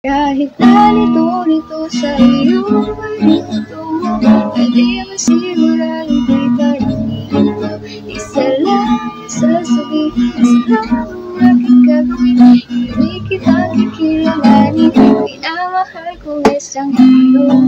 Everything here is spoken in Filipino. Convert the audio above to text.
Kahit nalito-lito sa iyong paninto Hindi masigura iba'y karamihan. Mo Isa lang ang sasabihin Sa ang aking gagawin. Hindi kita kikilalanin. Minamahal ko isang ilo